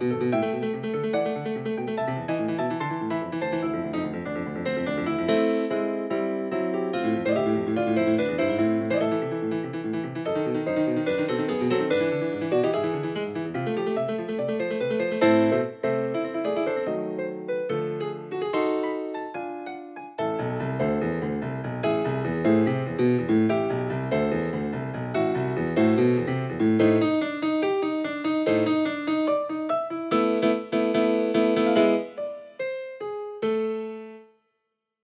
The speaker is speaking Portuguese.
Música